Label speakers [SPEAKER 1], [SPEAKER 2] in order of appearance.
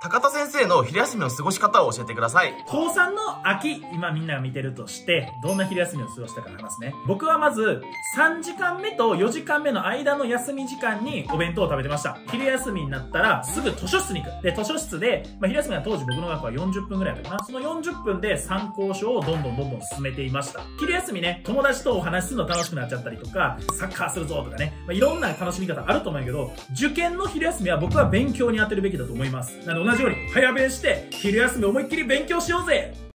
[SPEAKER 1] 高田先生の昼休みの過ごし方を教えてください。
[SPEAKER 2] 高3の秋、今みんなが見てるとして、どんな昼休みを過ごしたか話すね。僕はまず、3時間目と4時間目の間の休み時間にお弁当を食べてました。昼休みになったら、すぐ図書室に行く。で、図書室で、まあ、昼休みは当時僕の学校は40分ぐらいだったかな。その40分で参考書をどんどんどんどん進めていました。昼休みね、友達とお話しするの楽しくなっちゃったりとか、サッカーするぞとかね、まあ、いろんな楽しみ方あると思うんやけど、受験の昼休みは僕は勉強に当てるべきだと思います。なので同じように、早弁して、昼休み思いっきり勉強しようぜ。